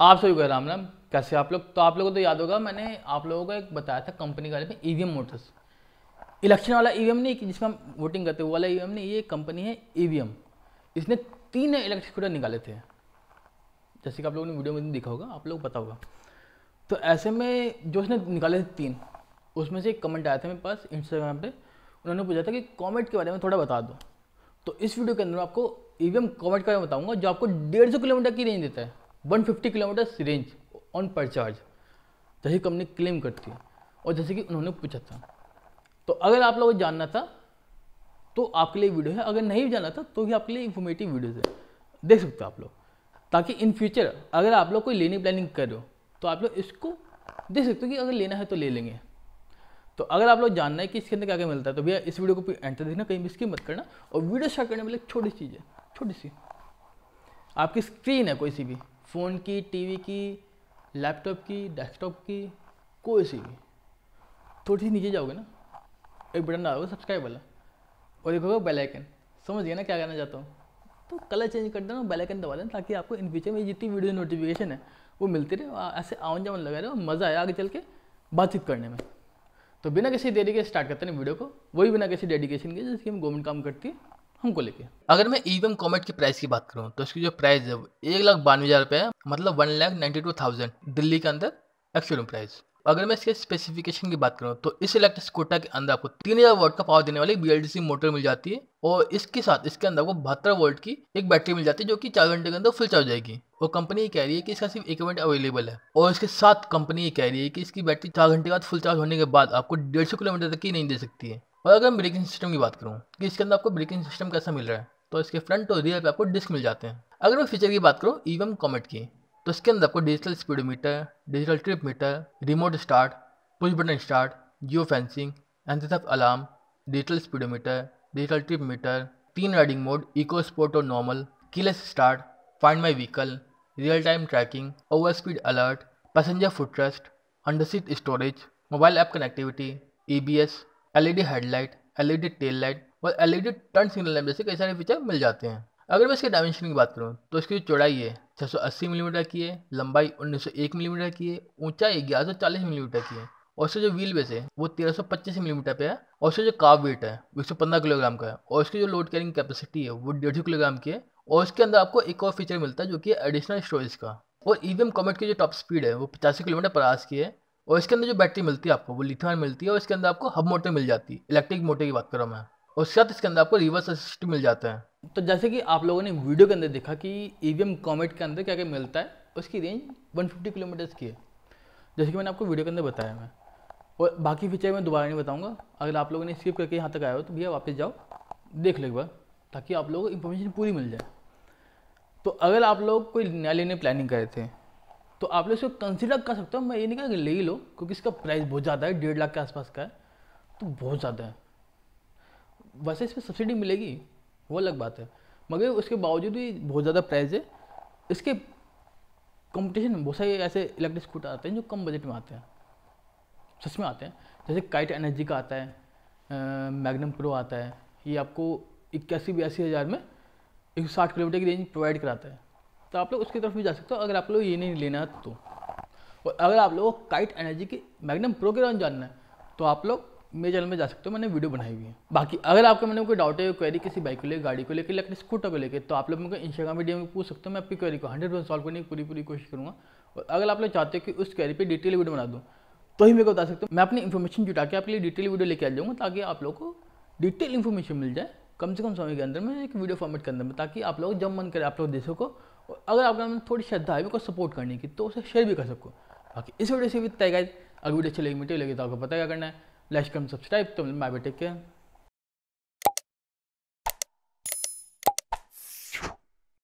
आप सभी को राम राम। कैसे आप लोग? तो आप लोगों को तो याद होगा, मैंने आप लोगों को एक बताया था कंपनी के बारे में ईवीएम मोटर्स इलेक्शन वाला ईवीएम नहीं, कि जिसमें हम वोटिंग करते हैं, वो वाला ईवीएम नहीं, ये कंपनी है ईवीएम इसने तीन इलेक्ट्रिक स्कूटर निकाले थे। जैसे कि आप लोगों ने वीडियो में देखा होगा, आप लोग पता होगा। तो ऐसे में जो उसने निकाले थे तीन, उसमें से एक कमेंट आया था मेरे पास इंस्टाग्राम पर उन्होंने पूछा था कि कॉमेट के बारे में थोड़ा बता दो। तो इस वीडियो के अंदर आपको ईवीएम कॉमेट के बारे में बताऊँगा, जो आपको डेढ़ सौ किलोमीटर की रेंज देता है। 150 kilometre range on per charge जैसे कंपनी क्लेम करती है और जैसे कि उन्होंने पूछा था। तो अगर आप लोगों को जानना था तो आपके लिए वीडियो है। अगर नहीं जानना था तो भी आपके लिए इन्फॉर्मेटिव वीडियोज़ है। देख सकते हो आप लोग। ताकि इन फ्यूचर अगर आप लोग कोई लेने प्लानिंग कर रहे हो तो आप लोग इसको देख सकते हो कि अगर लेना है तो ले लेंगे। तो अगर आप लोग जानना है कि इसके अंदर क्या क्या मिलता है तो भैया इस वीडियो को एंटर देखना, कहीं भी इसकी मत करना। और वीडियो स्टार्ट करने वाले छोटी चीज़ है। छोटी सी। आपकी स्क्रीन है कोई सी भी। फ़ोन की, टीवी की, लैपटॉप की, डेस्कटॉप की, कोई सी भी। थोड़ी सी नीचे जाओगे ना, एक बटन आ सब्सक्राइब वाला, और देखोगे बेल आइकन समझ गया ना क्या कहना चाहता हूँ? तो कलर चेंज कर देना बेल आइकन दबा देना, ताकि आपको इन फ्यूचर में जितनी वीडियो नोटिफिकेशन है, वो मिलती रहे ऐसे आवन जावन लगा रहे हो मज़ा आया आगे चल के बातचीत करने में। तो बिना किसी देरी के स्टार्ट करते हैं वीडियो को, वही बिना किसी डेडिकेशन के जैसे हम गवर्नमेंट काम करती है। हमको लेके। अगर मैं ईवीएम कॉमेट की प्राइस की बात करूँ तो इसकी जो प्राइस है वो एक लाख बानवे हज़ार रुपये है मतलब one lakh ninety two thousand Delhi के अंदर एक्चुअल प्राइस अगर मैं इसके स्पेसिफिकेशन की बात करूँ तो इस इलेक्ट्रिक स्कूटर के अंदर आपको तीन हज़ार वोल्ट का पावर देने वाली बीएलडीसी मोटर मिल जाती है, और इसके साथ, इसके अंदर आपको बहत्तर वोल्ट की एक बैटरी मिल जाती है, जो कि चार घंटे के अंदर फुल चार्ज जाएगी। और कंपनी कह रही है कि इसका सिर्फ़ मिनट अवेलेबल है, और इसके साथ कंपनी ये कह रही है कि इसकी बैटरी चार घंटे के बाद फुल चार्ज होने के बाद आपको डेढ़ सौ किलोमीटर तक की नहीं दे सकती है। और अगर मैं ब्रेकिंग सिस्टम की बात करूँ, कि इसके अंदर आपको ब्रेकिंग सिस्टम कैसा मिल रहा है तो इसके फ्रंट और रियर पे आपको डिस्क मिल जाते हैं। अगर मैं फीचर की बात करूँ ईवीएम कॉमेट की तो इसके अंदर आपको digital speedometer digital trip meter remote start push button start geo fencing anti alarm digital speedometer digital trip meter तीन राइडिंग मोड इको स्पोर्ट और normal keyless start find my vehicle real time tracking over speed alert passenger foot rest under seat storage mobile app connectivity E B S L E D headlight L E D tail light और L E D turn signal lamp जैसे कई सारे feature मिल जाते हैं। अगर मैं इसके dimension की बात करूँ तो इसकी जो चौड़ाई है 680 मिलीमीटर की है, लंबाई 1901 मिलीमीटर की है, ऊंचाई ग्यारह सौ चालीस मिलीमीटर की है, और इसका जो व्हील बेस है, वो 1325 मिलीमीटर पे है, और इसका जो काब वेट है, वो एक सौ पंद्रह किलोग्राम का है, और इसकी जो लोड कैरिंग कैपेसिटी है, वो डेढ़ सौ किलोग्राम की है, और इसके अंदर आपको एक और फीचर मिलता है, जो कि एडिशनल स्टोरेज का। और ई वी कॉमेट की जो टॉप स्पीड है, वो पचासी किलोमीटर पर आस की है और इसके अंदर जो बैटरी मिलती है आपको, वो लिथियम मिलती है और इसके अंदर आपको हब मोटर मिल जाती है, इलेक्ट्रिक मोटर की बात करूँ मैं, और साथ इसके अंदर आपको रिवर्स असिस्ट मिल जाता है। तो जैसे कि आप लोगों ने वीडियो के अंदर देखा कि ई वी कॉमेट के अंदर क्या क्या मिलता है, उसकी रेंज 150 किलोमीटर्स की है, जैसे कि मैंने आपको वीडियो के अंदर बताया मैं और बाकी फीचर मैं दोबारा नहीं बताऊँगा, अगर आप लोगों ने स्किप करके यहाँ तक आया हो तो भैया वापस जाओ, देख लो एक बार, ताकि आप लोगों को इन्फॉर्मेशन पूरी मिल जाए। तो अगर आप लोग कोई नया लेने प्लानिंग कर रहे थे तो आप लोग इसको कंसिडर कर सकते हो। मैं ये नहीं कहा कि ले ही लो, क्योंकि इसका प्राइस बहुत ज़्यादा है, डेढ़ लाख के आसपास का है तो बहुत ज़्यादा है। वैसे इसमें सब्सिडी मिलेगी, वो अलग बात है। मगर उसके बावजूद भी बहुत ज़्यादा प्राइस है। इसके कंपटीशन में बहुत सारे ऐसे इलेक्ट्रिक स्कूटर आते हैं जो कम बजट में आते हैं। सच में आते हैं। जैसे काइट एनर्जी का आता है मैग्नम प्रो आता है। ये आपको इक्यासी बयासी हज़ार में एक सौ साठ किलोमीटर की रेंज प्रोवाइड कराता है। तो आप लोग उसकी तरफ़ भी जा सकते हो, अगर आप लोग ये नहीं लेना है तो। और अगर आप लोगों को काइट एनर्जी की मैग्नम प्रो के बारे जानना है तो आप लोग मेरे चैनल में जा सकते हो, मैंने वीडियो बनाई हुई है। बाकी अगर आपके मन में कोई डाउट है क्वेरी किसी बाइक को लेकर गाड़ी को लेकर इलेक्ट्रिक स्कूटर को लेकर तो आप लोग मेरे को इंस्टाग्राम वीडियो में पूछ सकते हो, मैं आपकी क्वेरी को हंड्रेड परसेंट सॉल्व करने की पूरी पूरी कोशिश करूँगा। और अगर आप लोग चाहते हो कि उस क्वेरी पर डिटेल वीडियो बना दूँ तो ही मेरे को बता सकते हो। मैं अपनी इन्फॉर्मेशन जुटा के आपके लिए डिटेल वीडियो लेके आ जाऊँगा, ताकि आप लोग को डिटेल इन्फॉर्मेशन मिल जाए। कम से कम समय के अंदर में एक वीडियो फॉर्मेट के अंदर में, ताकि आप लोग जब मन करे आप लोग देख सको और अगर आपके अंदर थोड़ी श्रद्धा है, मेरे को सपोर्ट करने की तो उसे शेयर भी कर सको बाकी इस वीडियो से भी तय गाइज़ अगर वीडियो अच्छी लगी मीटिंग लगी तो आपको पता क्या करना है। लाइक कम सब्सक्राइब तो मैं टेक केयर